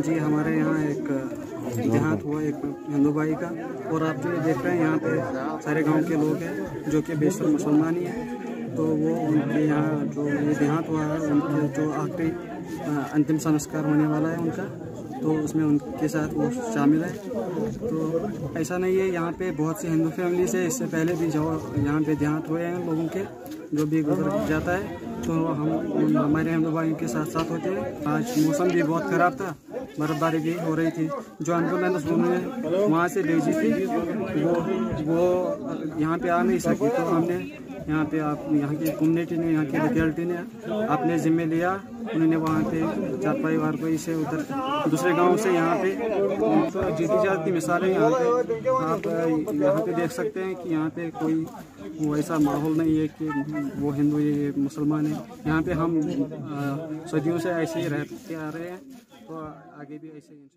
जी, हमारे यहाँ एक, देहात हुआ एक हिंदू भाई का, और आप जो देख रहे हैं, यहाँ पे सारे गाँव के लोग हैं, जो कि बेशर मुसलमान ही हैं। तो वो उनके यहाँ जो ये देहात हुआ है, उनके जो आखिरी अंतिम संस्कार होने वाला है उनका तो उसमें उनके साथ वो शामिल है। तो ऐसा नहीं है, यहाँ पे बहुत सी हिंदू फैमिली से इससे पहले भी जो यहाँ पे देहात हुए हैं लोगों के, जो भी गुजर जाता है तो हम, हमारे हिंदू भाइयों के साथ साथ होते हैं। आज मौसम भी बहुत खराब था, बर्फबारी भी हो रही थी। जो एंबुलेंस उन्होंने वहाँ से भेजी थी। वो वो यहाँ पे आ नहीं सकी तो हमने यहाँ पे आप यहाँ की कम्युनिटी ने यहाँ की लोकेलिटी ने अपने जिम्मे लिया। उन्होंने वहाँ पे चार परिवार को इसे उधर, दूसरे गाँव से यहाँ पे जीती जाती मिसालें यहाँ पे। आप यहाँ पे देख सकते हैं कि यहाँ पे कोई, वो ऐसा माहौल नहीं है कि वो हिंदू ये मुसलमान है। यहाँ पे हम सदियों से ऐसे ही रहते आ रहे हैं। तो आगे भी ऐसे ही